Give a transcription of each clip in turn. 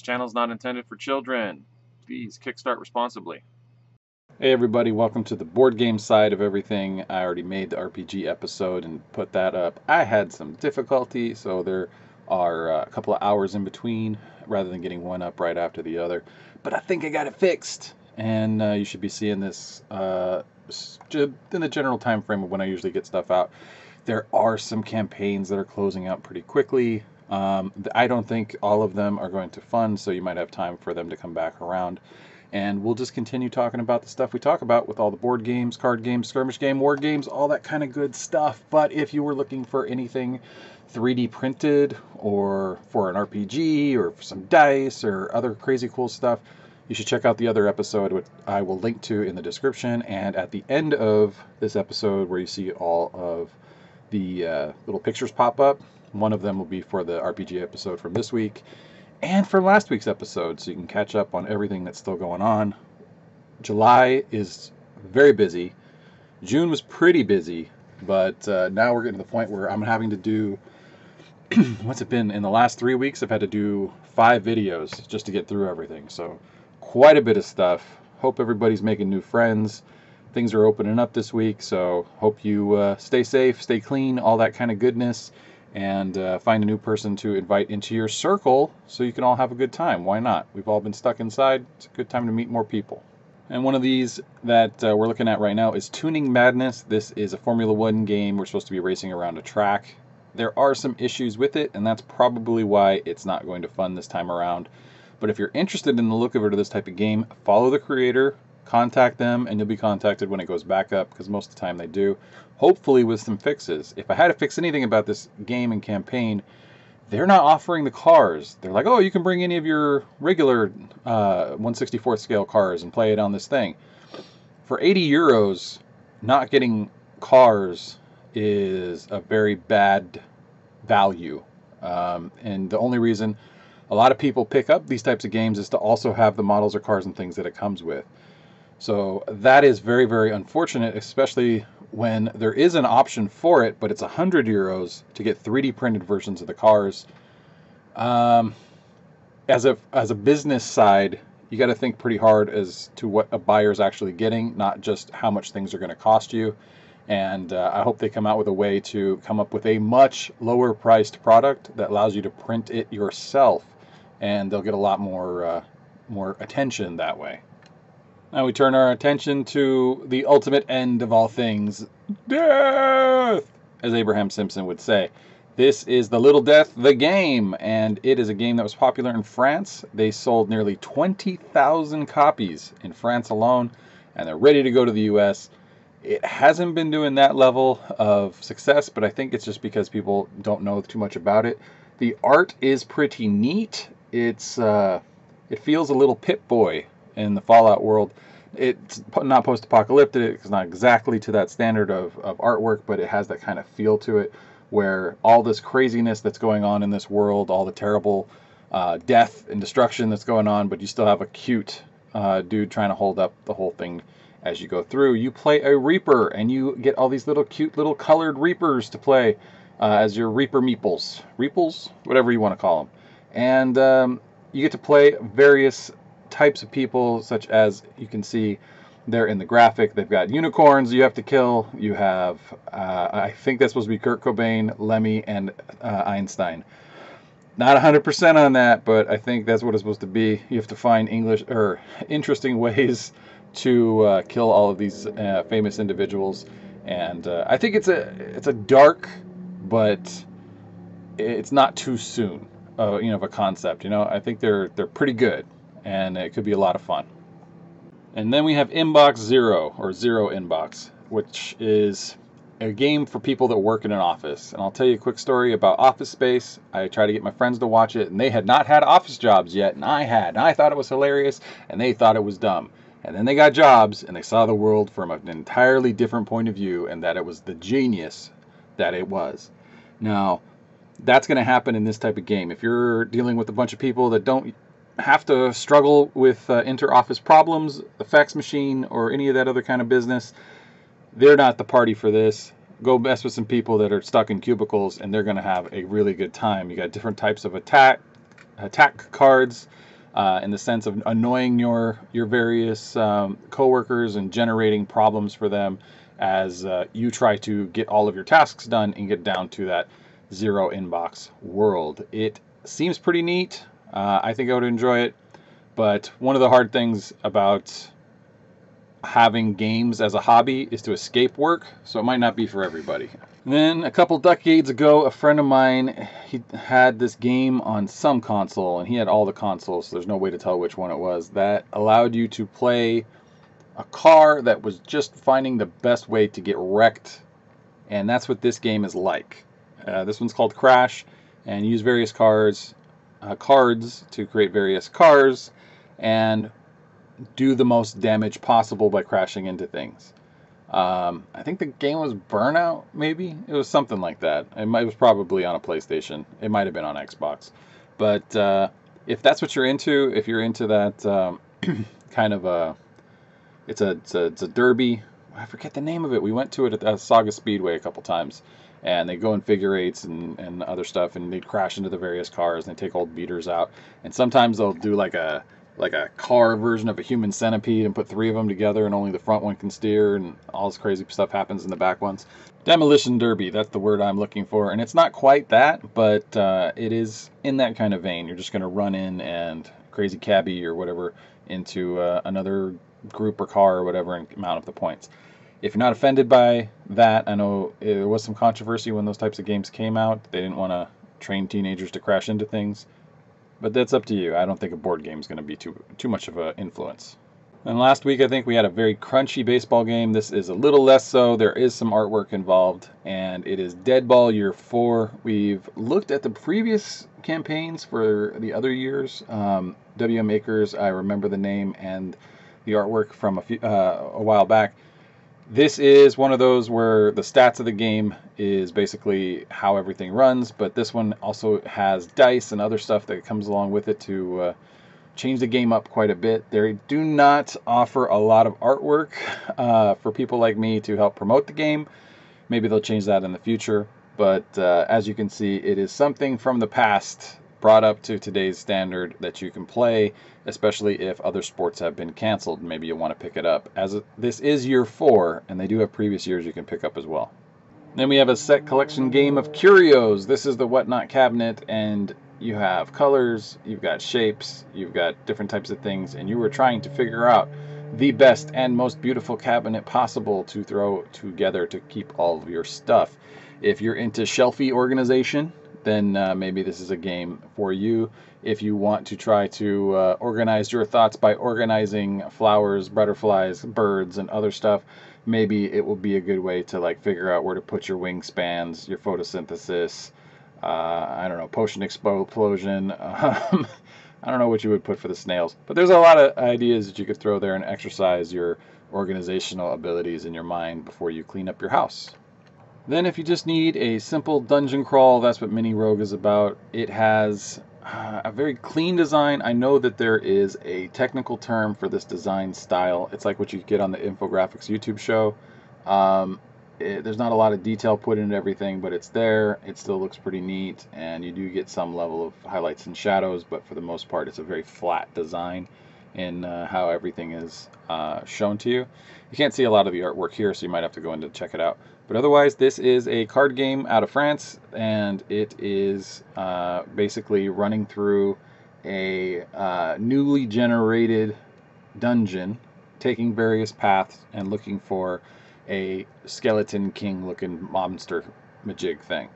This channel is not intended for children. Please kickstart responsibly. Hey everybody, welcome to the board game side of everything. I already made the RPG episode and put that up. I had some difficulty, so there are uh, a couple of hours in between rather than getting one up right after the other. But I think I got it fixed, and uh, you should be seeing this uh, in the general time frame of when I usually get stuff out. There are some campaigns that are closing out pretty quickly. Um, I don't think all of them are going to fund, so you might have time for them to come back around. And we'll just continue talking about the stuff we talk about with all the board games, card games, skirmish game, war games, all that kind of good stuff. But if you were looking for anything 3D printed or for an RPG or some dice or other crazy cool stuff, you should check out the other episode, which I will link to in the description and at the end of this episode, where you see all of the uh, little pictures pop up. One of them will be for the RPG episode from this week and for last week's episode, so you can catch up on everything that's still going on. July is very busy. June was pretty busy, but uh, now we're getting to the point where I'm having to do. what's it been? In the last three weeks, I've had to do five videos just to get through everything. So, quite a bit of stuff. Hope everybody's making new friends. Things are opening up this week, so hope you uh, stay safe, stay clean, all that kind of goodness and uh, find a new person to invite into your circle so you can all have a good time. Why not? We've all been stuck inside. It's a good time to meet more people. And one of these that uh, we're looking at right now is Tuning Madness. This is a Formula One game. We're supposed to be racing around a track. There are some issues with it, and that's probably why it's not going to fun this time around. But if you're interested in the look of it or this type of game, follow the creator, contact them and you'll be contacted when it goes back up because most of the time they do. Hopefully with some fixes. If i had to fix anything about this game and campaign they're not offering the cars. They're like oh you can bring any of your regular uh, 164th scale cars and play it on this thing. For 80 euros not getting cars is a very bad value. Um, and the only reason a lot of people pick up these types of games is to also have the models or cars and things that it comes with so that is very, very unfortunate, especially when there is an option for it, but it's 100 euros to get 3D printed versions of the cars. Um, as a as a business side, you got to think pretty hard as to what a buyer is actually getting, not just how much things are going to cost you. And uh, I hope they come out with a way to come up with a much lower priced product that allows you to print it yourself, and they'll get a lot more uh, more attention that way. Now we turn our attention to the ultimate end of all things death, as Abraham Simpson would say. This is The Little Death, the game, and it is a game that was popular in France. They sold nearly 20,000 copies in France alone, and they're ready to go to the US. It hasn't been doing that level of success, but I think it's just because people don't know too much about it. The art is pretty neat. It's uh, it feels a little Pip Boy in the Fallout world. It's not post-apocalyptic. It's not exactly to that standard of, of artwork, but it has that kind of feel to it, where all this craziness that's going on in this world, all the terrible uh, death and destruction that's going on, but you still have a cute uh, dude trying to hold up the whole thing as you go through. You play a Reaper, and you get all these little cute little colored Reapers to play uh, as your Reaper meeples, Reeples, whatever you want to call them, and um, you get to play various types of people, such as you can see there in the graphic. They've got unicorns you have to kill. You have, uh, I think that's supposed to be Kurt Cobain, Lemmy, and uh, Einstein. Not 100% on that, but I think that's what it's supposed to be. You have to find English or interesting ways to uh, kill all of these uh, famous individuals, and uh, I think it's a it's a dark, but it's not too soon. Uh, you know, of a concept. You know, I think they're they're pretty good and it could be a lot of fun. And then we have Inbox Zero, or Zero Inbox, which is a game for people that work in an office. And I'll tell you a quick story about Office Space. I tried to get my friends to watch it, and they had not had office jobs yet, and I had. And I thought it was hilarious, and they thought it was dumb. And then they got jobs, and they saw the world from an entirely different point of view, and that it was the genius that it was. Now, that's going to happen in this type of game. If you're dealing with a bunch of people that don't have to struggle with uh, inter-office problems, the fax machine, or any of that other kind of business, they're not the party for this. Go mess with some people that are stuck in cubicles, and they're going to have a really good time. You got different types of attack attack cards. uh, in the sense of annoying your your various um, coworkers and generating problems for them as uh, you try to get all of your tasks done and get down to that zero inbox world. It seems pretty neat. Uh, I think I would enjoy it, but one of the hard things about having games as a hobby is to escape work, so it might not be for everybody. And then a couple decades ago, a friend of mine he had this game on some console, and he had all the consoles, so there's no way to tell which one it was. That allowed you to play a car that was just finding the best way to get wrecked, and that's what this game is like. Uh, this one's called Crash, and use various cars, uh, cards to create various cars, and do the most damage possible by crashing into things. Um, I think the game was Burnout, maybe it was something like that. It, might, it was probably on a PlayStation. It might have been on Xbox, but uh, if that's what you're into, if you're into that um, kind of a, it's a, it's a it's a derby. I forget the name of it. We went to it at the Saga Speedway a couple times, and they go in figure eights and, and other stuff, and they crash into the various cars, and they take old beaters out, and sometimes they'll do like a like a car version of a human centipede and put three of them together and only the front one can steer and all this crazy stuff happens in the back ones. Demolition Derby, that's the word I'm looking for. And it's not quite that, but uh, it is in that kind of vein. You're just going to run in and crazy cabbie or whatever into uh, another group or car or whatever and mount up the points. If you're not offended by that, I know there was some controversy when those types of games came out. They didn't want to train teenagers to crash into things. But that's up to you. I don't think a board game is going to be too too much of an influence. And last week, I think we had a very crunchy baseball game. This is a little less so. There is some artwork involved, and it is Deadball Year 4. We've looked at the previous campaigns for the other years. Um, WM I remember the name and the artwork from a, few, uh, a while back. This is one of those where the stats of the game is basically how everything runs, but this one also has dice and other stuff that comes along with it to uh, change the game up quite a bit. They do not offer a lot of artwork uh, for people like me to help promote the game. Maybe they'll change that in the future, but uh, as you can see, it is something from the past brought up to today's standard that you can play, especially if other sports have been canceled. Maybe you want to pick it up. As this is year four, and they do have previous years you can pick up as well. Then we have a set collection game of curios. This is the whatnot cabinet, and you have colors, you've got shapes, you've got different types of things, and you were trying to figure out the best and most beautiful cabinet possible to throw together to keep all of your stuff. If you're into shelfie organization, then uh, maybe this is a game for you. If you want to try to uh, organize your thoughts by organizing flowers, butterflies, birds, and other stuff, maybe it will be a good way to like figure out where to put your wingspans, your photosynthesis. Uh, I don't know, potion explosion. Um, I don't know what you would put for the snails, but there's a lot of ideas that you could throw there and exercise your organizational abilities in your mind before you clean up your house. Then if you just need a simple dungeon crawl, that's what Mini Rogue is about. It has uh, a very clean design. I know that there is a technical term for this design style. It's like what you get on the Infographics YouTube show. Um, it, there's not a lot of detail put into everything, but it's there. It still looks pretty neat, and you do get some level of highlights and shadows, but for the most part, it's a very flat design in uh, how everything is uh, shown to you. You can't see a lot of the artwork here, so you might have to go in to check it out. But otherwise, this is a card game out of France, and it is uh, basically running through a uh, newly generated dungeon, taking various paths and looking for a skeleton king looking monster majig thing.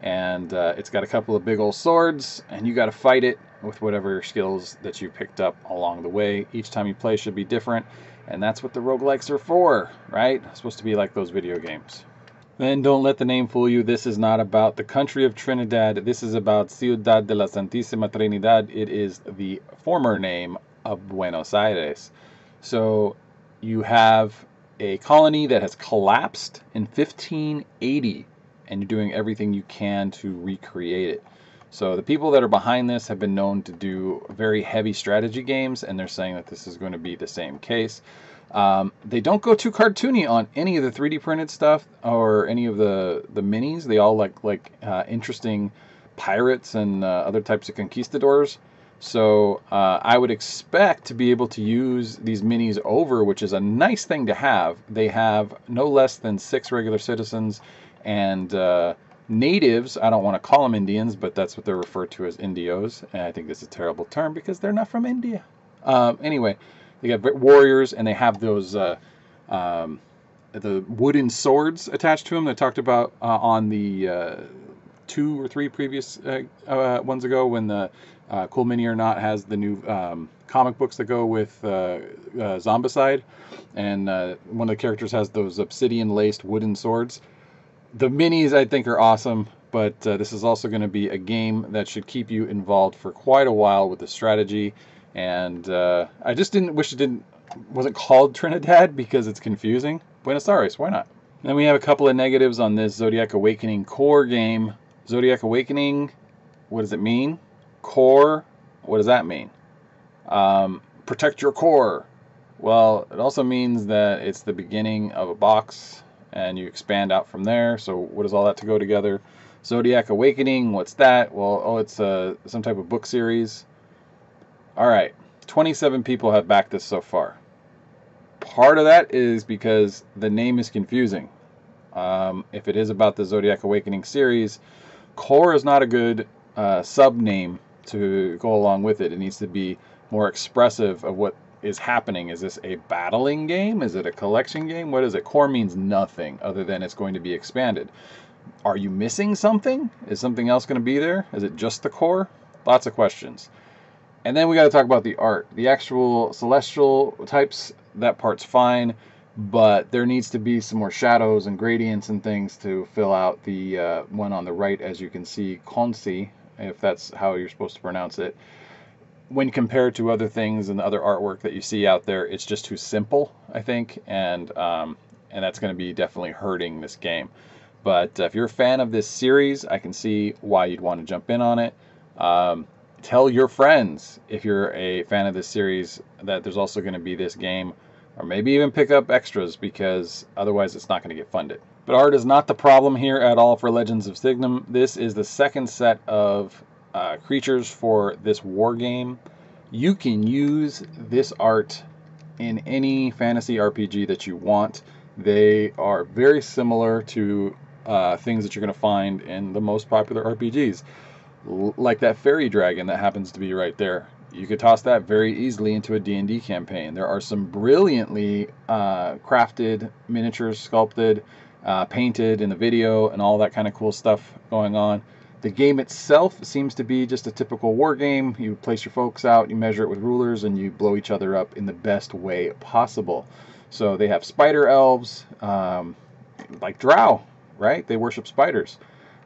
And uh, it's got a couple of big old swords, and you got to fight it with whatever skills that you picked up along the way. Each time you play should be different, and that's what the roguelikes are for, right? It's supposed to be like those video games. Then don't let the name fool you. This is not about the country of Trinidad. This is about Ciudad de la Santísima Trinidad. It is the former name of Buenos Aires. So you have a colony that has collapsed in 1580, and you're doing everything you can to recreate it. So the people that are behind this have been known to do very heavy strategy games, and they're saying that this is going to be the same case. Um, they don't go too cartoony on any of the 3D printed stuff or any of the the minis. They all like like uh, interesting pirates and uh, other types of conquistadors. So uh, I would expect to be able to use these minis over, which is a nice thing to have. They have no less than six regular citizens and uh, natives. I don't want to call them Indians, but that's what they're referred to as Indios. And I think this is a terrible term because they're not from India. Um, anyway, they got warriors and they have those uh, um, the wooden swords attached to them that I talked about uh, on the uh, two or three previous uh, uh, ones ago when the uh, Cool Mini or Not has the new um, comic books that go with uh, Zombicide, and one of the characters has those obsidian laced wooden swords. The minis I think are awesome, but uh, this is also going to be a game that should keep you involved for quite a while with the strategy. And uh, I just didn't wish it didn't wasn't called Trinidad because it's confusing. Buenos Aires, why not? Then we have a couple of negatives on this Zodiac Awakening core game. Zodiac Awakening, what does it mean? Core, what does that mean? Um, protect your core. Well, it also means that it's the beginning of a box and you expand out from there. So, what does all that to go together? Zodiac Awakening, what's that? Well, oh, it's a, some type of book series. All right, 27 people have backed this so far. Part of that is because the name is confusing. Um, if it is about the Zodiac Awakening series, Core is not a good uh, sub name to go along with it. It needs to be more expressive of what is happening. Is this a battling game? Is it a collection game? What is it? Core means nothing other than it's going to be expanded. Are you missing something? Is something else going to be there? Is it just the core? Lots of questions. And then we got to talk about the art. The actual celestial types, that part's fine, but there needs to be some more shadows and gradients and things to fill out the uh, one on the right, as you can see, Konsi, if that's how you're supposed to pronounce it. When compared to other things and the other artwork that you see out there, it's just too simple, I think, and um, and that's going to be definitely hurting this game. But if you're a fan of this series, I can see why you'd want to jump in on it. Um, tell your friends if you're a fan of this series that there's also going to be this game, or maybe even pick up extras because otherwise it's not going to get funded. But art is not the problem here at all for Legends of Signum. This is the second set of uh, creatures for this war game. You can use this art in any fantasy RPG that you want. They are very similar to uh, things that you're going to find in the most popular RPGs, like that fairy dragon that happens to be right there. You could toss that very easily into a D&D campaign. There are some brilliantly uh, crafted miniatures, sculpted, uh, painted in the video, and all that kind of cool stuff going on. The game itself seems to be just a typical war game. You place your folks out, you measure it with rulers, and you blow each other up in the best way possible. So they have spider elves, um, like Drow, right? They worship spiders.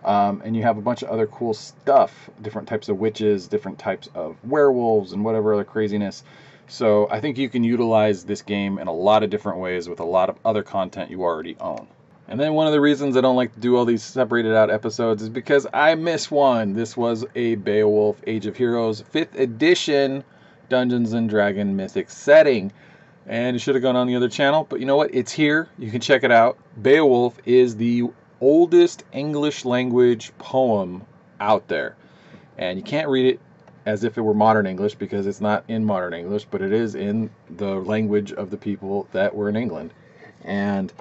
Um, and you have a bunch of other cool stuff different types of witches, different types of werewolves, and whatever other craziness. So I think you can utilize this game in a lot of different ways with a lot of other content you already own. And then one of the reasons I don't like to do all these separated out episodes is because I miss one. This was a Beowulf Age of Heroes 5th edition Dungeons and Dragon Mythic setting. And it should have gone on the other channel, but you know what? It's here. You can check it out. Beowulf is the oldest English language poem out there. And you can't read it as if it were modern English because it's not in modern English, but it is in the language of the people that were in England. And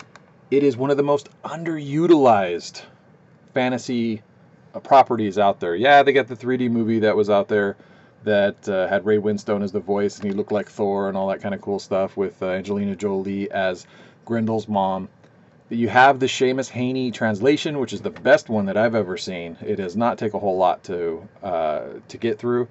it is one of the most underutilized fantasy uh, properties out there. Yeah, they got the 3D movie that was out there that uh, had Ray Winstone as the voice and he looked like Thor and all that kind of cool stuff with uh, Angelina Jolie as Grendel's mom. You have the Seamus Heaney translation, which is the best one that I've ever seen. It does not take a whole lot to uh, to get through,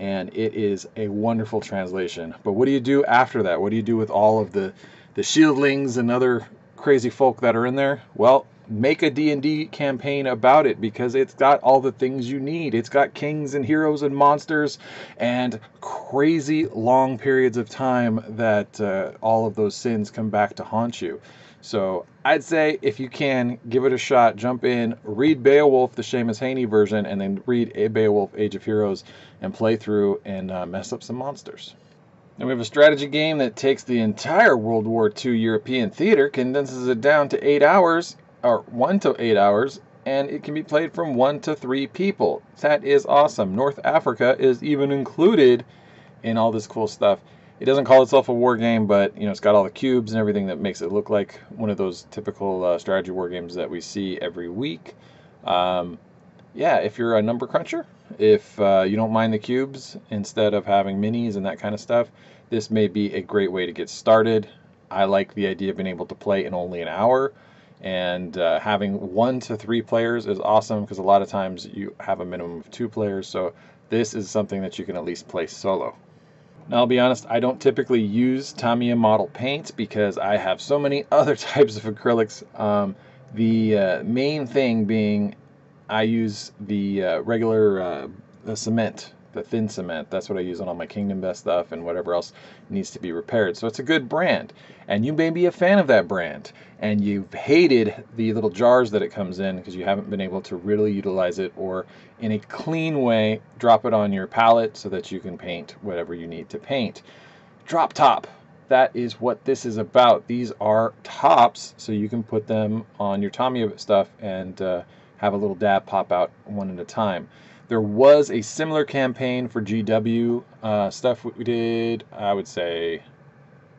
and it is a wonderful translation. But what do you do after that? What do you do with all of the the shieldlings and other crazy folk that are in there? Well, make a D&D campaign about it because it's got all the things you need. It's got kings and heroes and monsters and crazy long periods of time that uh, all of those sins come back to haunt you. So I'd say if you can, give it a shot, jump in, read Beowulf, the Seamus Heaney version, and then read a Beowulf Age of Heroes and play through and uh, mess up some monsters. Then we have a strategy game that takes the entire World War II European theater, condenses it down to eight hours, or one to eight hours, and it can be played from one to three people. That is awesome. North Africa is even included in all this cool stuff. It doesn't call itself a war game, but you know it's got all the cubes and everything that makes it look like one of those typical uh, strategy war games that we see every week. Um, yeah, if you're a number cruncher, if uh, you don't mind the cubes instead of having minis and that kind of stuff, this may be a great way to get started. I like the idea of being able to play in only an hour, and uh, having one to three players is awesome because a lot of times you have a minimum of two players. So this is something that you can at least play solo. Now, I'll be honest, I don't typically use Tamiya model paints because I have so many other types of acrylics. Um, the uh, main thing being I use the uh, regular uh, the cement, the thin cement. That's what I use on all my Kingdom Death stuff and whatever else needs to be repaired. So it's a good brand. And you may be a fan of that brand and you've hated the little jars that it comes in because you haven't been able to really utilize it or in a clean way drop it on your palette so that you can paint whatever you need to paint. Drop top. That is what this is about. These are tops so you can put them on your Tamiya stuff and uh, have a little dab pop out one at a time. There was a similar campaign for GW uh, stuff we did, I would say,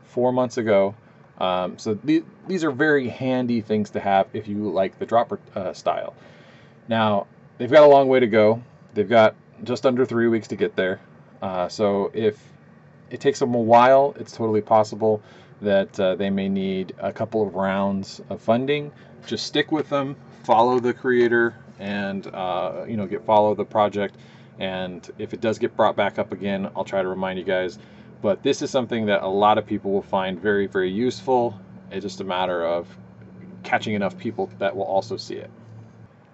four months ago. Um, so th these are very handy things to have if you like the dropper uh, style. Now, they've got a long way to go. They've got just under three weeks to get there. Uh, so if it takes them a while, it's totally possible that uh, they may need a couple of rounds of funding. Just stick with them, follow the creator, and uh, you know get follow the project. And if it does get brought back up again, I'll try to remind you guys. But this is something that a lot of people will find very, very useful. It's just a matter of catching enough people that will also see it.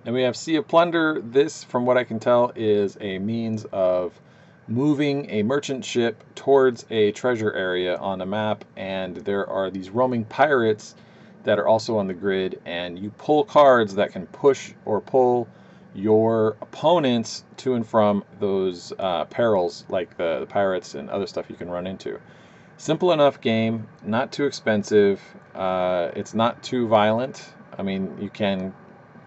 And we have Sea of Plunder. This, from what I can tell, is a means of moving a merchant ship towards a treasure area on a map. And there are these roaming pirates that are also on the grid. And you pull cards that can push or pull your opponents to and from those uh, perils like the, the, pirates and other stuff you can run into. Simple enough game, not too expensive. Uh, it's not too violent. I mean, you can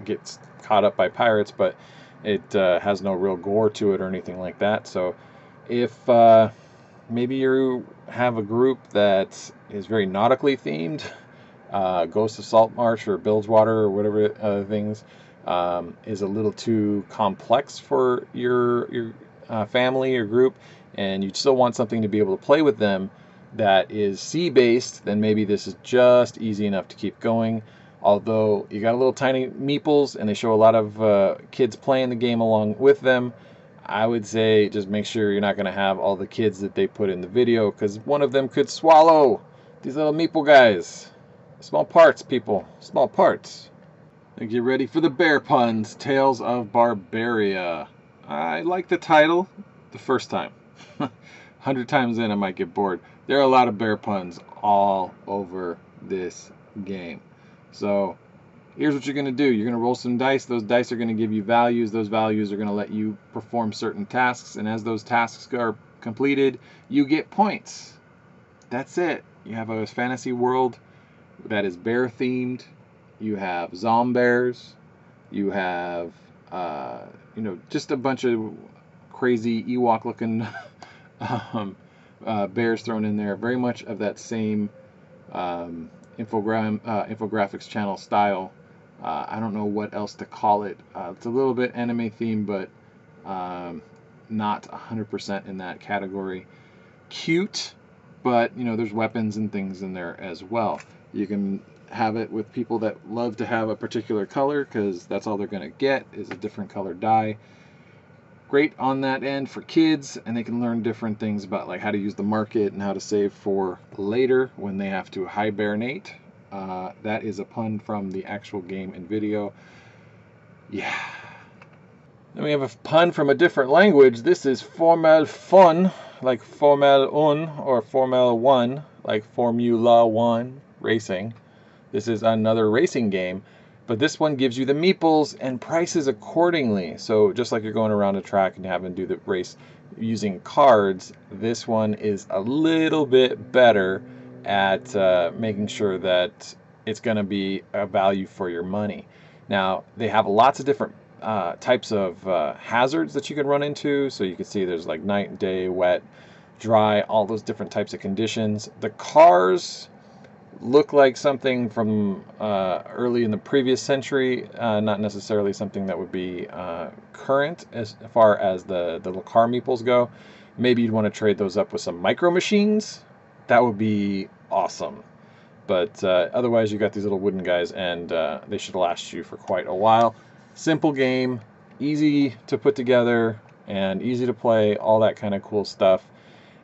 get caught up by pirates, but it uh, has no real gore to it or anything like that. So, if uh, maybe you have a group that is very nautically themed, uh, Ghost of Salt Marsh or Bilgewater or whatever other things, um, is a little too complex for your your uh, family or group, and you still want something to be able to play with them that is sea based, then maybe this is just easy enough to keep going. Although you got a little tiny meeples and they show a lot of uh, kids playing the game along with them, I would say just make sure you're not going to have all the kids that they put in the video because one of them could swallow these little meeple guys. Small parts, people. Small parts. And get ready for the bear puns, Tales of Barbearia. I like the title the first time. Hundred times in, I might get bored. There are a lot of bear puns all over this game. So here's what you're going to do. You're going to roll some dice. Those dice are going to give you values. Those values are going to let you perform certain tasks. And as those tasks are completed, you get points. That's it. You have a fantasy world that is bear themed you have zombears, you have uh, you know just a bunch of crazy Ewok looking um, uh, bears thrown in there. Very much of that same um, infogram uh, infographics channel style. Uh, I don't know what else to call it. Uh, it's a little bit anime themed, but um, not 100% in that category. Cute, but you know there's weapons and things in there as well. You can have it with people that love to have a particular color because that's all they're going to get is a different color dye. Great on that end for kids, and they can learn different things about like how to use the market and how to save for later when they have to hibernate. Uh, that is a pun from the actual game and video. Yeah. Then we have a pun from a different language. This is Formel Fun, like formal Un or formal One, like Formula One racing. This is another racing game, but this one gives you the meeples and prices accordingly. So just like you're going around a track and having to do the race using cards, this one is a little bit better at uh, making sure that it's going to be a value for your money. Now, they have lots of different uh, types of uh, hazards that you can run into. So you can see there's like night, day, wet, dry, all those different types of conditions. The cars look like something from uh, early in the previous century, uh, not necessarily something that would be uh, current as far as the, the little car meeples go. Maybe you'd want to trade those up with some micro machines. That would be awesome. But uh, otherwise, you got these little wooden guys, and uh, they should last you for quite a while. Simple game, easy to put together, and easy to play, all that kind of cool stuff.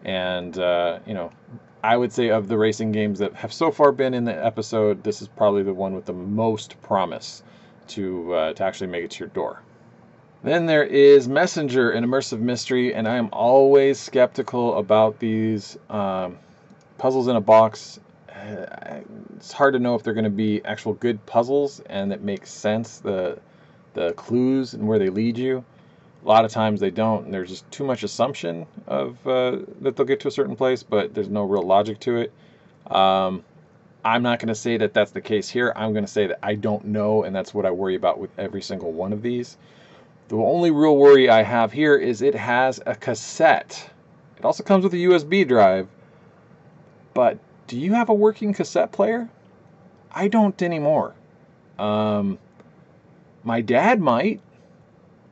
And, uh, you know, I would say of the racing games that have so far been in the episode, this is probably the one with the most promise to, uh, to actually make it to your door. Then there is Messenger and Immersive Mystery, and I am always skeptical about these um, puzzles in a box. It's hard to know if they're going to be actual good puzzles and that makes sense, the, the clues and where they lead you a lot of times they don't and there's just too much assumption of uh, that they'll get to a certain place but there's no real logic to it. Um, i'm not going to say that that's the case here. I'm going to say that i don't know and that's what i worry about with every single one of these. The only real worry i have here is it has a cassette. It also comes with a usb drive. But do you have a working cassette player? I don't anymore. Um, my dad might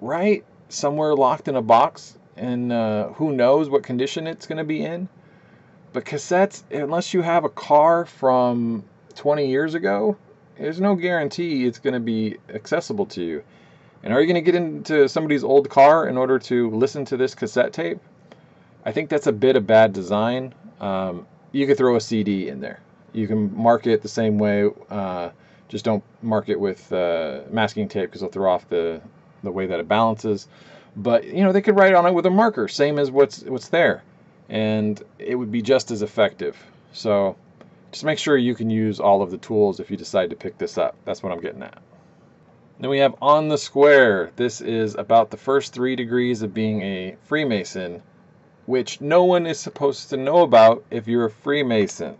right somewhere locked in a box, and uh, who knows what condition it's going to be in. But cassettes, unless you have a car from 20 years ago, there's no guarantee it's going to be accessible to you. And are you going to get into somebody's old car in order to listen to this cassette tape? I think that's a bit of bad design. Um, you could throw a CD in there. You can mark it the same way. Uh, just don't mark it with uh, masking tape because it'll throw off the the way that it balances. But you know, they could write on it with a marker, same as what's what's there, and it would be just as effective. So just make sure you can use all of the tools if you decide to pick this up. That's what I'm getting at. Then we have on the square. This is about the first three degrees of being a Freemason, which no one is supposed to know about if you're a Freemason.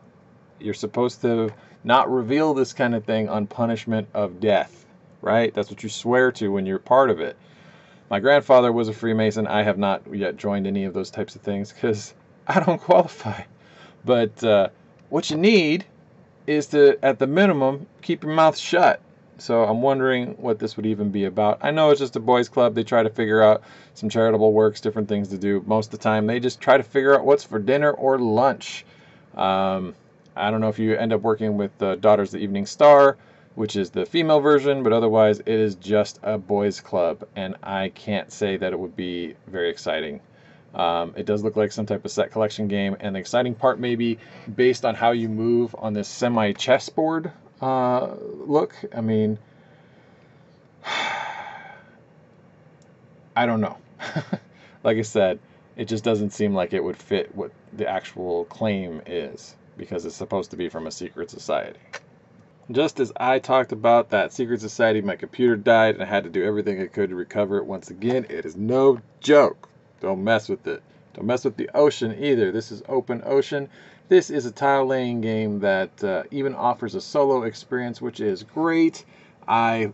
You're supposed to not reveal this kind of thing on punishment of death right? That's what you swear to when you're part of it. My grandfather was a Freemason. I have not yet joined any of those types of things because I don't qualify. But uh, what you need is to, at the minimum, keep your mouth shut. So I'm wondering what this would even be about. I know it's just a boys' club. They try to figure out some charitable works, different things to do. Most of the time, they just try to figure out what's for dinner or lunch. Um, I don't know if you end up working with the Daughters of the Evening Star which is the female version, but otherwise it is just a boys' club, and I can't say that it would be very exciting. Um, it does look like some type of set collection game, and the exciting part may be based on how you move on this semi chessboard uh, look. I mean, I don't know. like I said, it just doesn't seem like it would fit what the actual claim is because it's supposed to be from a secret society. Just as I talked about that secret society, my computer died and I had to do everything I could to recover it once again. It is no joke. Don't mess with it. Don't mess with the ocean either. This is Open Ocean. This is a tile laying game that uh, even offers a solo experience, which is great. I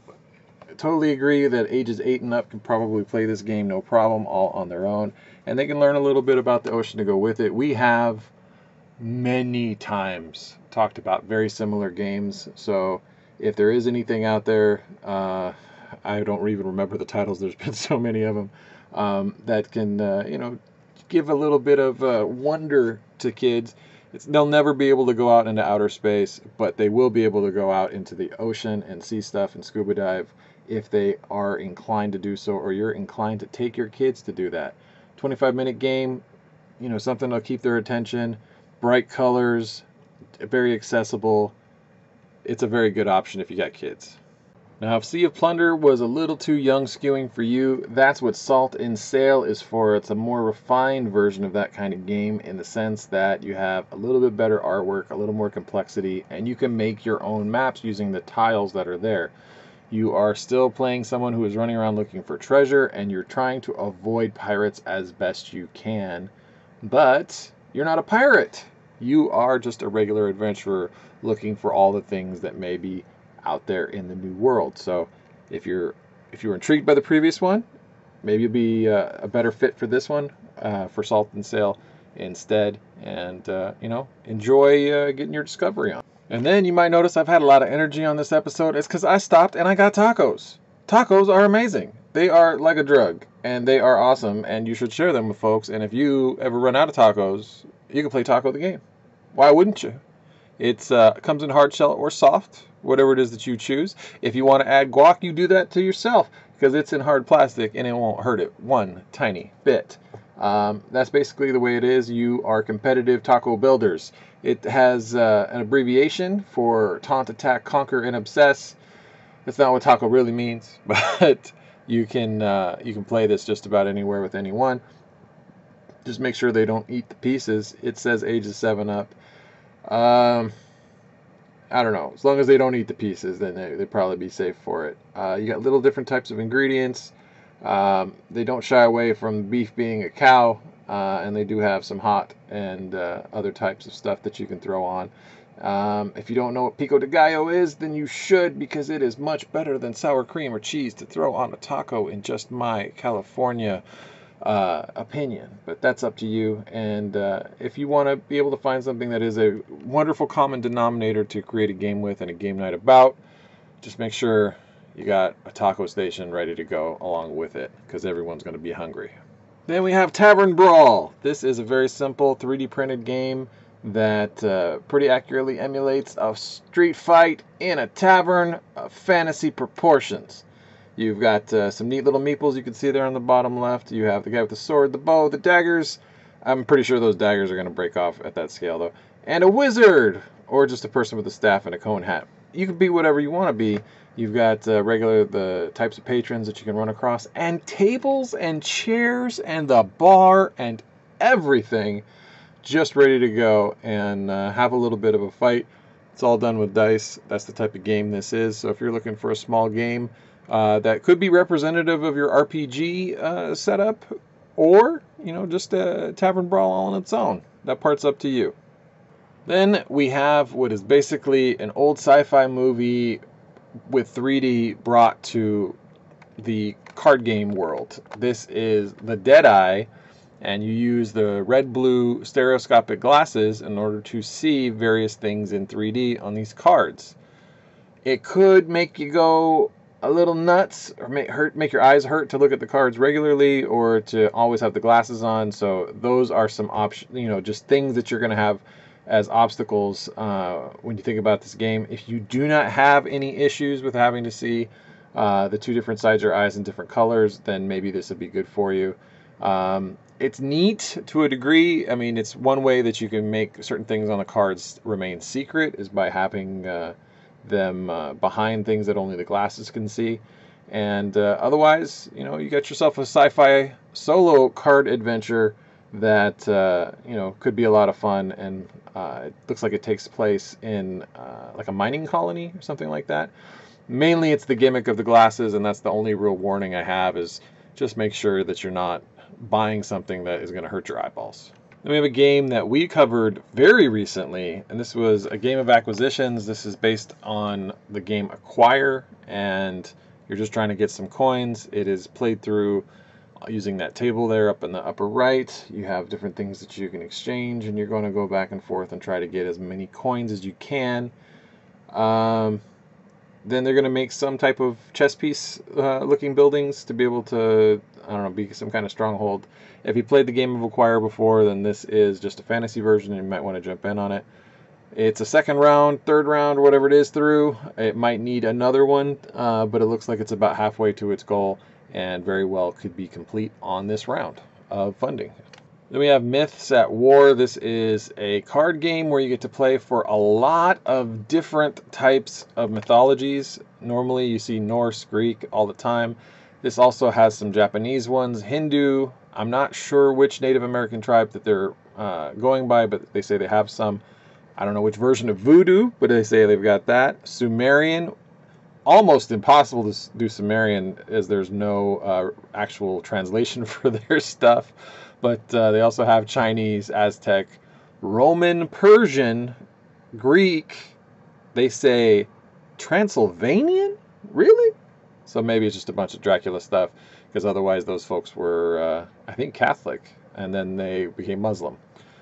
totally agree that ages 8 and up can probably play this game no problem, all on their own. And they can learn a little bit about the ocean to go with it. We have many times talked about very similar games. So if there is anything out there, uh, I don't even remember the titles. There's been so many of them um, that can, uh, you know, give a little bit of uh, wonder to kids. It's, they'll never be able to go out into outer space, but they will be able to go out into the ocean and see stuff and scuba dive if they are inclined to do so, or you're inclined to take your kids to do that. 25 minute game, you know, something to keep their attention bright colors, very accessible. It's a very good option if you got kids. Now, if Sea of Plunder was a little too young skewing for you, that's what Salt and Sail is for. It's a more refined version of that kind of game in the sense that you have a little bit better artwork, a little more complexity, and you can make your own maps using the tiles that are there. You are still playing someone who is running around looking for treasure, and you're trying to avoid pirates as best you can. But you're not a pirate. You are just a regular adventurer looking for all the things that may be out there in the new world. So If you're if you were intrigued by the previous one, maybe you'll be uh, a better fit for this one uh, for Salt and Sail instead, and uh, you know enjoy uh, getting your discovery on. And then you might notice I've had a lot of energy on this episode. It's because I stopped and I got tacos. Tacos are amazing. They are like a drug, and they are awesome, and you should share them with folks. And if you ever run out of tacos, you can play Taco the game. Why wouldn't you? It uh, comes in hard shell or soft, whatever it is that you choose. If you want to add guac, you do that to yourself because it's in hard plastic and it won't hurt it one tiny bit. Um, that's basically the way it is. You are competitive taco builders. It has uh, an abbreviation for taunt, attack, conquer, and obsess. That's not what taco really means, but you can uh, you can play this just about anywhere with anyone. Just make sure they don't eat the pieces. It says ages seven up. Um, I don't know. As long as they don't eat the pieces, then they, would probably be safe for it. Uh, you got little different types of ingredients. Um, they don't shy away from beef being a cow, uh, and they do have some hot and uh, other types of stuff that you can throw on. Um, if you don't know what pico de gallo is, then you should because it is much better than sour cream or cheese to throw on a taco in just my California uh, opinion. But that's up to you. And uh, if you want to be able to find something that is a wonderful common denominator to create a game with and a game night about, just make sure you got a taco station ready to go along with it because everyone's going to be hungry. Then we have Tavern Brawl. This is a very simple 3D printed game that uh, pretty accurately emulates a street fight in a tavern of fantasy proportions. You've got uh, some neat little meeples you can see there on the bottom left. You have the guy with the sword, the bow, the daggers. I'm pretty sure those daggers are going to break off at that scale though. And a wizard, or just a person with a staff and a cone hat. You can be whatever you want to be. You've got uh, regular the types of patrons that you can run across, and tables and chairs and the bar and everything just ready to go and uh, have a little bit of a fight. It's all done with dice. That's the type of game this is. So if you're looking for a small game uh, that could be representative of your RPG uh, setup, or you know just a tavern brawl all on its own, that part's up to you. Then we have what is basically an old sci-fi movie with 3D brought to the card game world. This is the Deadeye and you use the red blue stereoscopic glasses in order to see various things in 3D on these cards. It could make you go a little nuts or make hurt make your eyes hurt to look at the cards regularly or to always have the glasses on. So those are some options you know just things that you're going to have as obstacles uh, when you think about this game. If you do not have any issues with having to see uh, the two different sides of your eyes in different colors then maybe this would be good for you. Um, it's neat to a degree. I mean, it's one way that you can make certain things on the cards remain secret is by having uh, them uh, behind things that only the glasses can see. And uh, otherwise, you know, you got yourself a sci-fi solo card adventure that uh, you know could be a lot of fun. And uh, it looks like it takes place in uh, like a mining colony or something like that. Mainly, it's the gimmick of the glasses, and that's the only real warning I have is just make sure that you're not buying something that is going to hurt your eyeballs. Then we have a game that we covered very recently, and this was a game of acquisitions. This is based on the game Acquire, and you're just trying to get some coins. It is played through using that table there up in the upper right. You have different things that you can exchange, and you're going to go back and forth and try to get as many coins as you can. Um, then they're going to make some type of chess piece uh, looking buildings to be able to I don't know, be some kind of stronghold. If you played the game of Acquire before, then this is just a fantasy version and you might want to jump in on it. It's a second round, third round, whatever it is through. It might need another one, uh, but it looks like it's about halfway to its goal and very well could be complete on this round of funding. Then we have Myths at War. This is a card game where you get to play for a lot of different types of mythologies. Normally you see Norse, Greek all the time. This also has some Japanese ones, Hindu. I'm not sure which Native American tribe that they're uh, going by, but they say they have some. I don't know which version of Voodoo, but they say they've got that. Sumerian, almost impossible to do Sumerian as there's no uh, actual translation for their stuff. But uh, they also have Chinese, Aztec, Roman, Persian, Greek. They say Transylvanian? Really? So maybe it's just a bunch of Dracula stuff, because otherwise those folks were, uh, I think, Catholic, and then they became Muslim.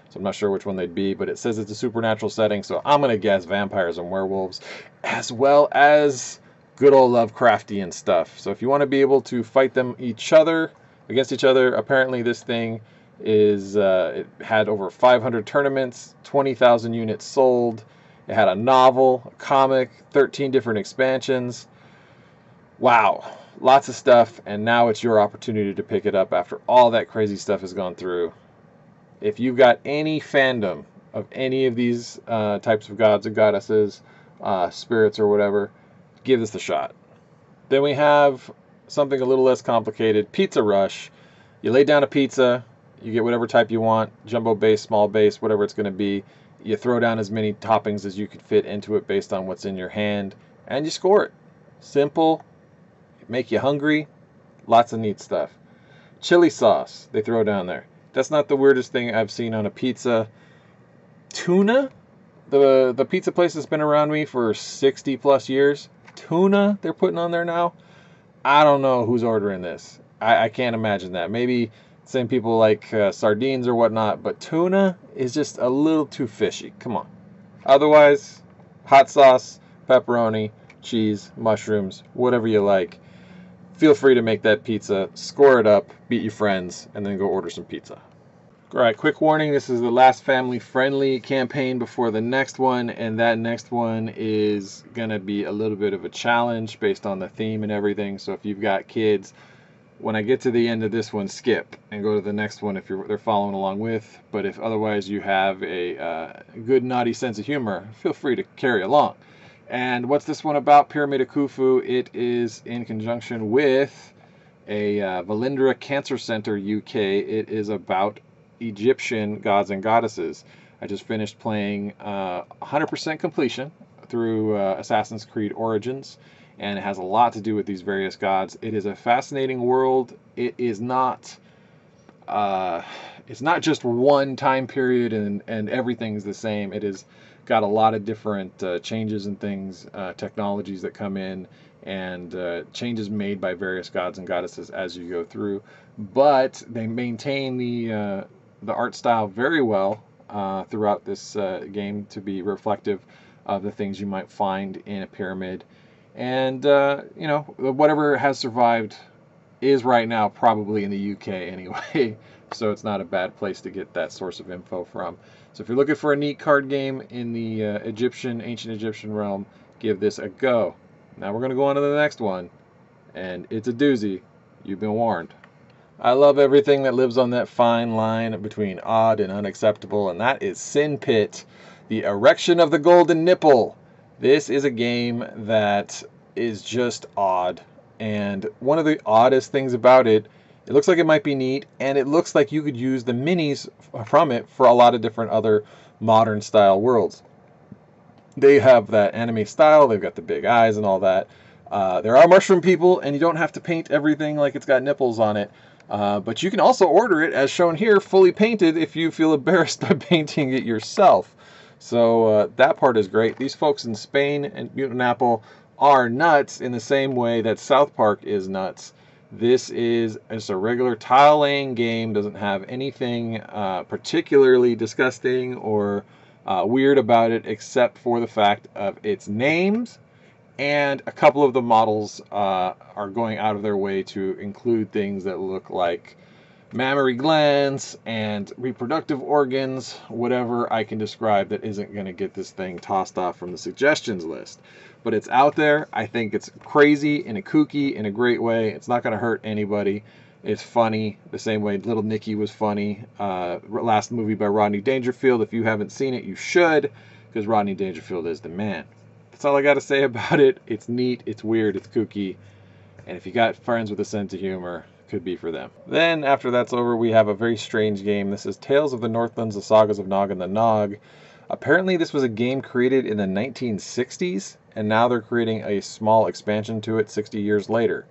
So I'm not sure which one they'd be, but it says it's a supernatural setting, so I'm gonna guess vampires and werewolves, as well as good old Lovecraftian stuff. So if you want to be able to fight them each other against each other, apparently this thing is uh, it had over 500 tournaments, 20,000 units sold. It had a novel, a comic, 13 different expansions. Wow, lots of stuff, and now it's your opportunity to pick it up after all that crazy stuff has gone through. If you've got any fandom of any of these uh, types of gods and goddesses, uh, spirits, or whatever, give this a shot. Then we have something a little less complicated Pizza Rush. You lay down a pizza, you get whatever type you want jumbo base, small base, whatever it's going to be. You throw down as many toppings as you could fit into it based on what's in your hand, and you score it. Simple, make you hungry, lots of neat stuff. Chili sauce, they throw down there. That's not the weirdest thing I've seen on a pizza. Tuna, the the pizza place has been around me for 60 plus years. Tuna they're putting on there now. I don't know who's ordering this. I, I can't imagine that. Maybe same people like uh, sardines or whatnot, but tuna is just a little too fishy. Come on. Otherwise, hot sauce, pepperoni, cheese, mushrooms, whatever you like. Feel free to make that pizza, score it up, beat your friends, and then go order some pizza. All right, quick warning this is the last family friendly campaign before the next one, and that next one is going to be a little bit of a challenge based on the theme and everything. So if you've got kids, when I get to the end of this one, skip and go to the next one if you're they're following along with. But if otherwise you have a uh, good naughty sense of humor, feel free to carry along. And what's this one about? Pyramid of Khufu. It is in conjunction with a uh, Velindre Cancer Center UK. It is about Egyptian gods and goddesses. I just finished playing uh, 100% completion through uh, Assassin's Creed Origins and it has a lot to do with these various gods. It is a fascinating world. It is not uh, it's not just one time period and and everything's the same. It has got a lot of different uh, changes and things, uh, technologies that come in, and uh, changes made by various gods and goddesses as you go through. But they maintain the uh, the art style very well uh, throughout this game to be reflective of the things you might find in a pyramid and uh, you know whatever has survived is right now probably in the UK anyway, so it's not a bad place to get that source of info from. So if you're looking for a neat card game in the uh, Egyptian, ancient Egyptian realm, give this a go. Now we're going to go on to the next one, and it's a doozy. You've been warned. I love everything that lives on that fine line between odd and unacceptable, and that is Sin Pit, the erection of the golden nipple. This is a game that is just odd. And one of the oddest things about it, it looks like it might be neat, and it looks like you could use the minis from it for a lot of different other modern style worlds. They have that anime style, they've got the big eyes and all that. Uh, there are mushroom people, and you don't have to paint everything like it's got nipples on it. Uh, but you can also order it, as shown here, fully painted if you feel embarrassed by painting it yourself. So uh, that part is great. These folks in Spain and Mutant Apple are nuts in the same way that South Park is nuts. This is just a regular tile laying game, doesn't have anything uh, particularly disgusting or uh, weird about it except for the fact of its names. And a couple of the models uh, are going out of their way to include things that look like mammary glands and reproductive organs, whatever I can describe that isn't going to get this thing tossed off from the suggestions list. But it's out there. I think it's crazy and a kooky in a great way. It's not going to hurt anybody. It's funny the same way Little Nicky was funny. Uh, last movie by Rodney Dangerfield. If you haven't seen it, you should, because Rodney Dangerfield is the man. That's all I got to say about it. It's neat, it's weird, it's kooky. And if you got friends with a sense of humor, could be for them. Then, after that's over, we have a very strange game. This is Tales of the Northlands, The Sagas of Noggin the Nog. Apparently, this was a game created in the 1960s, and now they're creating a small expansion to it 60 years later.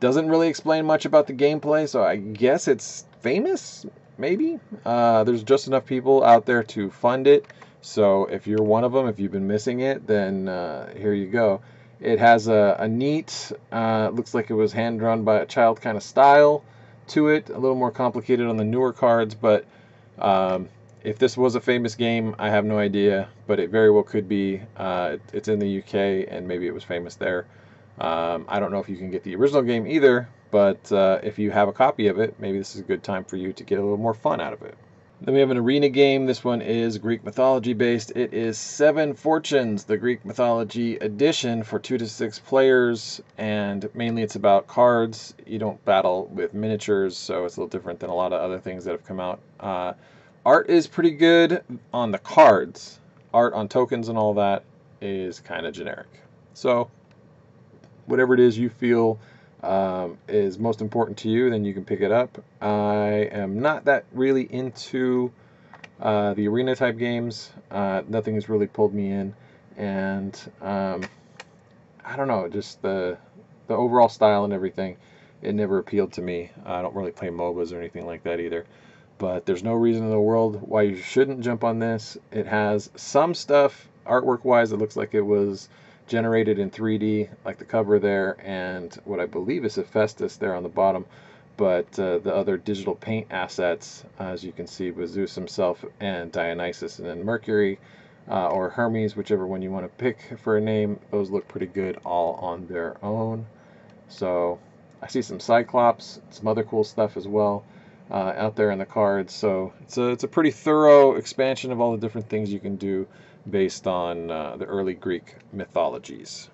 Doesn't really explain much about the gameplay, so I guess it's famous, maybe? Uh, there's just enough people out there to fund it, so if you're one of them, if you've been missing it, then uh, here you go. It has a, a neat, uh, looks like it was hand drawn by a child kind of style to it. A little more complicated on the newer cards, but um, if this was a famous game, I have no idea, but it very well could be. Uh, it, it's in the UK, and maybe it was famous there. Um, I don't know if you can get the original game either, but uh, if you have a copy of it, maybe this is a good time for you to get a little more fun out of it. Then we have an arena game. This one is Greek mythology based. It is Seven Fortunes, the Greek mythology edition for two to six players, and mainly it's about cards. You don't battle with miniatures, so it's a little different than a lot of other things that have come out. Uh, art is pretty good on the cards. Art on tokens and all that is kind of generic. So, whatever it is you feel um, is most important to you, then you can pick it up. I am not that really into uh, the arena type games. Uh, nothing has really pulled me in, and um, I don't know, just the the overall style and everything. It never appealed to me. I don't really play MOBAs or anything like that either. But there's no reason in the world why you shouldn't jump on this. It has some stuff artwork wise. It looks like it was generated in 3D, like the cover there, and what I believe is Hephaestus there on the bottom. But uh, the other digital paint assets, as you can see, with Zeus himself and Dionysus, and then Mercury uh, or Hermes, whichever one you want to pick for a name, those look pretty good all on their own. So I see some Cyclops, some other cool stuff as well. Uh, out there in the cards. So it's a, it's a pretty thorough expansion of all the different things you can do based on uh, the early Greek mythologies.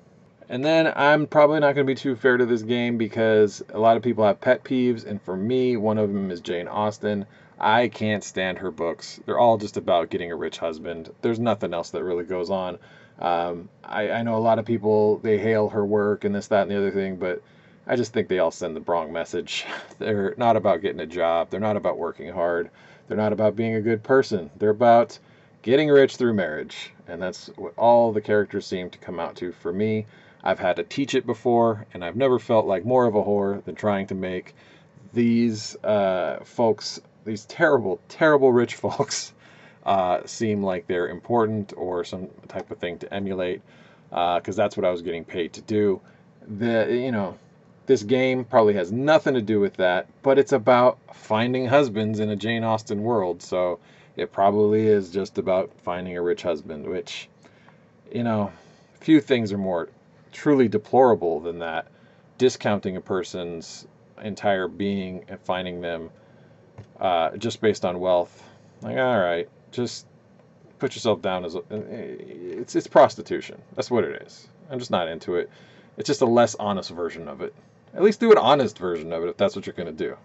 And then I'm probably not going to be too fair to this game because a lot of people have pet peeves, and for me, one of them is Jane Austen. I can't stand her books. They're all just about getting a rich husband. There's nothing else that really goes on. Um, I, I know a lot of people they hail her work and this, that, and the other thing, but I just think they all send the wrong message. They're not about getting a job. They're not about working hard. They're not about being a good person. They're about getting rich through marriage. And that's what all the characters seem to come out to for me. I've had to teach it before, and I've never felt like more of a whore than trying to make these uh, folks, these terrible, terrible rich folks, uh, seem like they're important or some type of thing to emulate, because uh, that's what I was getting paid to do. The you know, this game probably has nothing to do with that, but it's about finding husbands in a Jane Austen world. So it probably is just about finding a rich husband, which, you know, few things are more truly deplorable than that. Discounting a person's entire being and finding them uh, just based on wealth. Like, all right, just put yourself down as a, it's it's prostitution. That's what it is. I'm just not into it. It's just a less honest version of it. At least do an honest version of it if that's what you're going to do.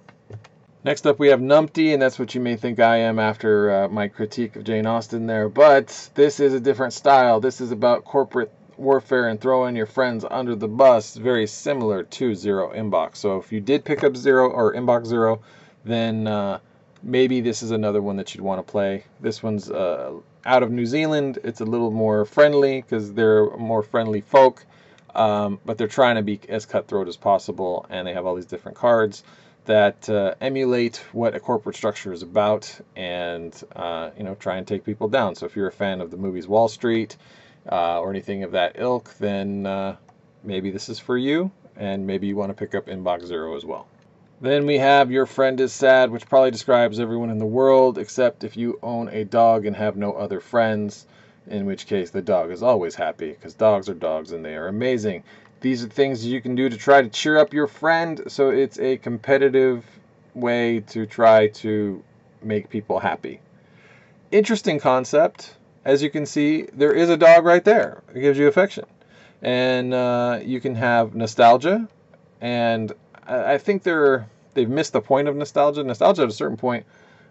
Next up, we have Numpty, and that's what you may think I am after uh, my critique of Jane Austen there. But this is a different style. This is about corporate warfare and throwing your friends under the bus, very similar to Zero Inbox. So if you did pick up Zero or Inbox Zero, then uh, maybe this is another one that you'd want to play. This one's uh, out of New Zealand. It's a little more friendly because they're more friendly folk, um, but they're trying to be as cutthroat as possible, and they have all these different cards that uh, emulate what a corporate structure is about and uh, you know try and take people down. So if you're a fan of the movies wall street uh, or anything of that ilk then uh, maybe this is for you and maybe you want to pick up inbox zero as well. Then we have your friend is sad which probably describes everyone in the world except if you own a dog and have no other friends in which case the dog is always happy because dogs are dogs and they are amazing these are things you can do to try to cheer up your friend. So it's a competitive way to try to make people happy. Interesting concept. As you can see, there is a dog right there. It gives you affection. And uh, you can have nostalgia. And I think they're they've missed the point of nostalgia. Nostalgia at a certain point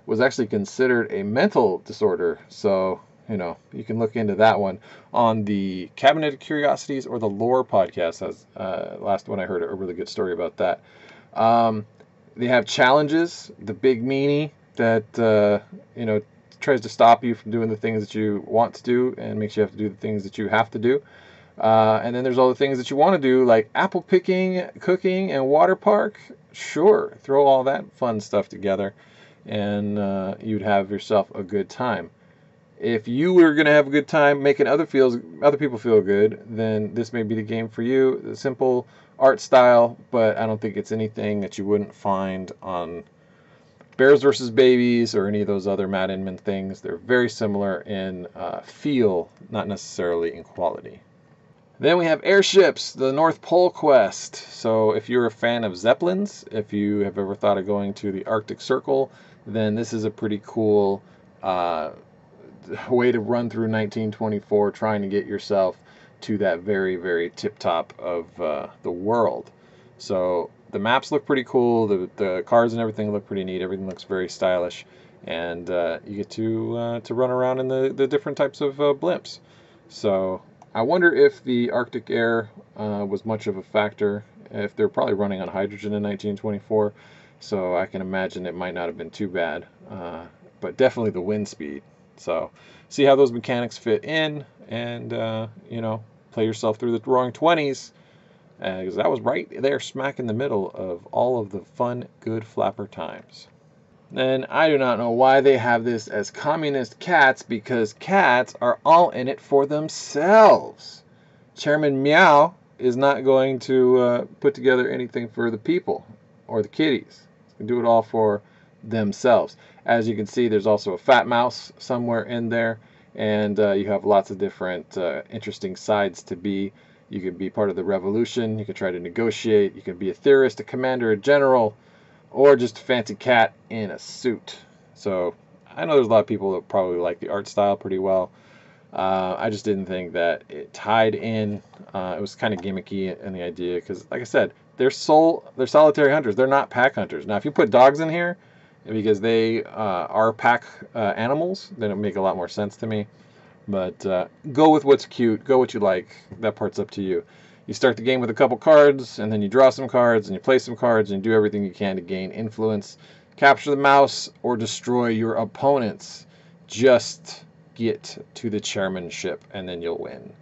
was actually considered a mental disorder. So you know, you can look into that one on the Cabinet of Curiosities or the Lore podcast. As uh, last one I heard a really good story about that. Um, they have challenges. The big meanie that uh, you know tries to stop you from doing the things that you want to do and makes you have to do the things that you have to do. Uh, and then there's all the things that you want to do, like apple picking, cooking, and water park. Sure, throw all that fun stuff together, and uh, you'd have yourself a good time if you were going to have a good time making other feels other people feel good, then this may be the game for you. The simple art style, but I don't think it's anything that you wouldn't find on Bears versus Babies or any of those other Matt Inman things. They're very similar in uh, feel, not necessarily in quality. Then we have airships, the North Pole Quest. So if you're a fan of Zeppelins, if you have ever thought of going to the Arctic Circle, then this is a pretty cool uh, way to run through 1924 trying to get yourself to that very, very tip top of uh, the world. So the maps look pretty cool. The, the cars and everything look pretty neat. Everything looks very stylish. And uh, you get to uh, to run around in the, the different types of uh, blimps. So I wonder if the Arctic air uh, was much of a factor. If they're probably running on hydrogen in 1924, so I can imagine it might not have been too bad. Uh, but definitely the wind speed. So see how those mechanics fit in, and uh, you know, play yourself through the roaring 20s, because uh, that was right there, smack in the middle of all of the fun, good flapper times. And I do not know why they have this as communist cats because cats are all in it for themselves. Chairman Meow is not going to uh, put together anything for the people or the kitties. Do it all for themselves. As you can see, there's also a fat mouse somewhere in there, and uh, you have lots of different uh, interesting sides to be. You can be part of the revolution. You can try to negotiate. You can be a theorist, a commander, a general or just a fancy cat in a suit. So I know there's a lot of people that probably like the art style pretty well. Uh, I just didn't think that it tied in. Uh, it was kind of gimmicky in the idea because, like I said, they're soul, they're solitary hunters. They're not pack hunters. Now, if you put dogs in here, because they uh, are pack uh, animals, then it make a lot more sense to me. But uh, go with what's cute. Go what you like. That part's up to you you start the game with a couple cards, and then you draw some cards, and you play some cards, and you do everything you can to gain influence, capture the mouse, or destroy your opponents. Just get to the chairmanship, and then you'll win.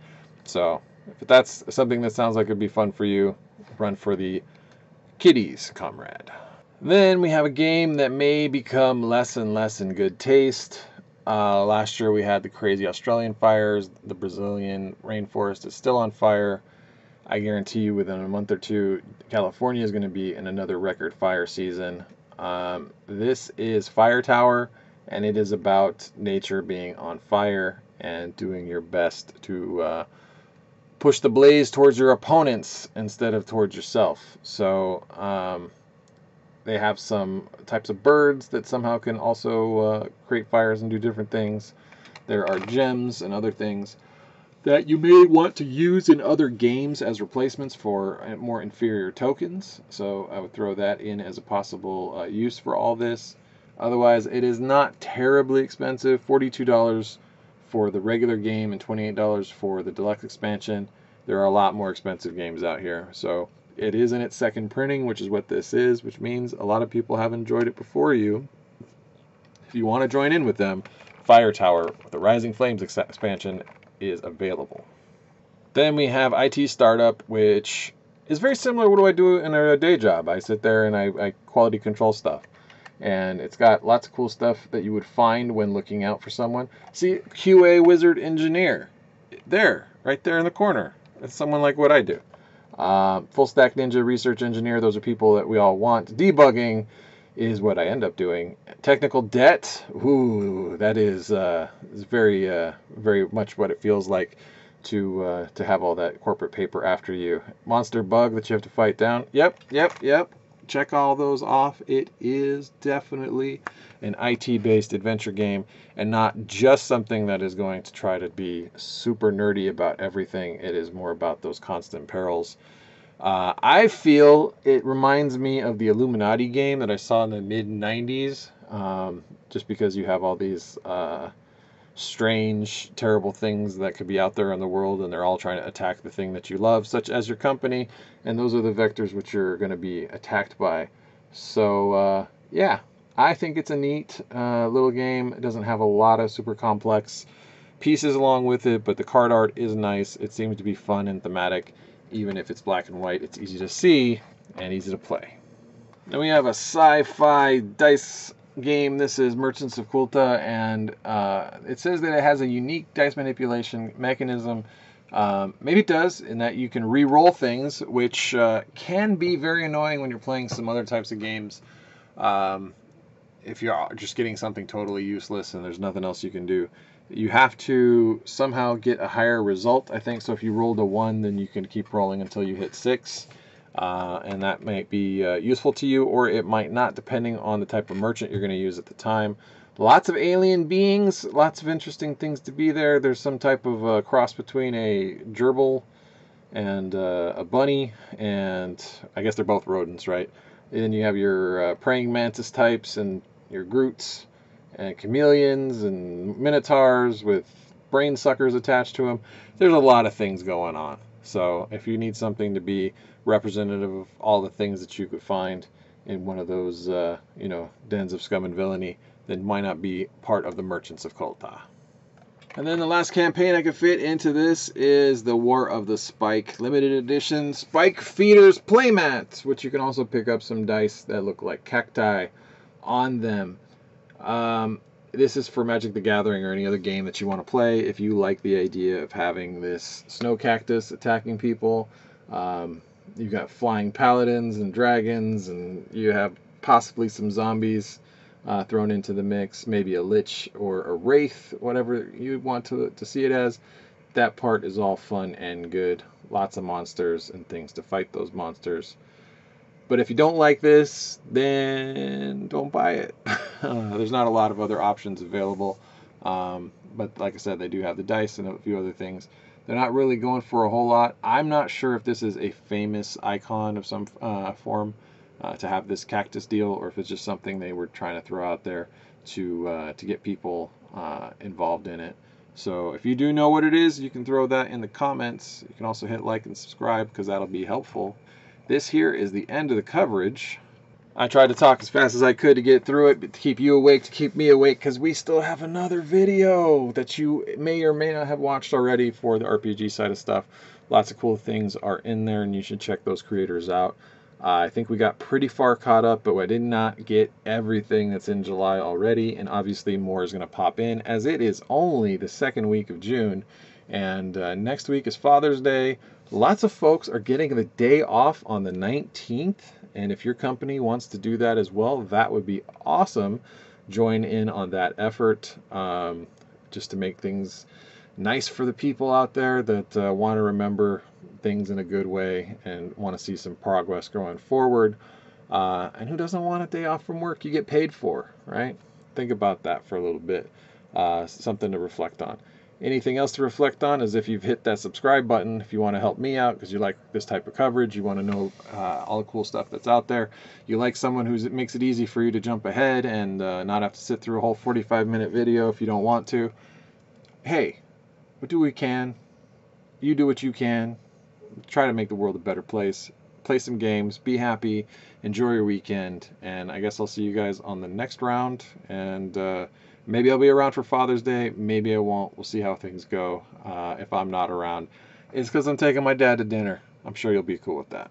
So, if that's something that sounds like it'd be fun for you, run for the kitties, comrade. Then we have a game that may become less and less in good taste. Uh, last year we had the crazy Australian fires. The Brazilian rainforest is still on fire. I guarantee you within a month or two, California is going to be in another record fire season. Um, this is Fire Tower, and it is about nature being on fire and doing your best to uh, push the blaze towards your opponents instead of towards yourself. So um, they have some types of birds that somehow can also uh, create fires and do different things. There are gems and other things that you may want to use in other games as replacements for uh, more inferior tokens. So I would throw that in as a possible uh, use for all this. Otherwise, it is not terribly expensive. $42 for the regular game and $28 for the deluxe expansion. There are a lot more expensive games out here. So it is in its second printing, which is what this is, which means a lot of people have enjoyed it before you. If you want to join in with them, Fire Tower, the Rising Flames expansion is available. Then we have IT Startup, which is very similar. What do I do in a day job? I sit there and I, I quality control stuff. And it's got lots of cool stuff that you would find when looking out for someone. See, QA Wizard Engineer. There, right there in the corner. It's someone like what I do. Uh, full Stack Ninja Research Engineer. Those are people that we all want. Debugging is what I end up doing. Technical debt, ooh, that is uh, is very uh, very much what it feels like to uh, to have all that corporate paper after you. Monster bug that you have to fight down. Yep, yep, yep. Check all those off. It is definitely an IT-based adventure game, and not just something that is going to try to be super nerdy about everything. It is more about those constant perils uh, I feel it reminds me of the Illuminati game that I saw in the mid 90s, um, just because you have all these uh, strange, terrible things that could be out there in the world, and they're all trying to attack the thing that you love, such as your company, and those are the vectors which you're going to be attacked by. So, uh, yeah, I think it's a neat uh, little game. It doesn't have a lot of super complex pieces along with it, but the card art is nice. It seems to be fun and thematic even if it's black and white, it's easy to see and easy to play. Then we have a sci-fi dice game. This is Merchants of Kulta, and uh, it says that it has a unique dice manipulation mechanism. Um, maybe it does, in that you can re-roll things, which uh, can be very annoying when you're playing some other types of games. Um, if you're just getting something totally useless and there's nothing else you can do, you have to somehow get a higher result. I think so. If you rolled a one, then you can keep rolling until you hit six uh, and that might be uh, useful to you or it might not depending on the type of merchant you're going to use at the time. Lots of alien beings, lots of interesting things to be there. There's some type of uh, cross between a gerbil and uh, a bunny, and I guess they're both rodents, right? And then you have your uh, praying mantis types and your Groots and chameleons and minotaurs with brain suckers attached to them. There's a lot of things going on. So if you need something to be representative of all the things that you could find in one of those, uh, you know, dens of scum and villainy, then why not be part of the Merchants of Kulta? And then the last campaign I could fit into this is the War of the Spike limited edition Spike Feeders playmat, which you can also pick up some dice that look like cacti on them. Um, this is for Magic the Gathering or any other game that you want to play. If you like the idea of having this snow cactus attacking people, um, you've got flying paladins and dragons, and you have possibly some zombies uh, thrown into the mix, maybe a lich or a wraith, whatever you want to, to see it as. That part is all fun and good. Lots of monsters and things to fight those monsters. But if you don't like this, then don't buy it. uh, there's not a lot of other options available. Um, but like I said, they do have the dice and a few other things. They're not really going for a whole lot. I'm not sure if this is a famous icon of some uh, form uh, to have this cactus deal, or if it's just something they were trying to throw out there to uh, to get people uh, involved in it. So if you do know what it is, you can throw that in the comments. You can also hit like and subscribe because that'll be helpful. This here is the end of the coverage. I tried to talk as fast as I could to get through it, but to keep you awake, to keep me awake, because we still have another video that you may or may not have watched already for the RPG side of stuff. Lots of cool things are in there, and you should check those creators out. Uh, I think we got pretty far caught up, but I did not get everything that's in July already, and obviously more is going to pop in, as it is only the second week of June, and uh, next week is Father's Day. Lots of folks are getting the day off on the 19th. And if your company wants to do that as well, that would be awesome. Join in on that effort um, just to make things nice for the people out there that uh, want to remember things in a good way and want to see some progress going forward. Uh, and who doesn't want a day off from work you get paid for, right? Think about that for a little bit. Uh, something to reflect on. Anything else to reflect on is if you've hit that subscribe button, if you want to help me out because you like this type of coverage, you want to know uh, all the cool stuff that's out there, you like someone who makes it easy for you to jump ahead and uh, not have to sit through a whole 45 minute video if you don't want to. Hey, we do what we can. You do what you can. Try to make the world a better place. Play some games, be happy, enjoy your weekend, and I guess I'll see you guys on the next round. And uh, Maybe I'll be around for Father's Day. Maybe I won't. We'll see how things go uh, if I'm not around. It's because I'm taking my dad to dinner. I'm sure you'll be cool with that.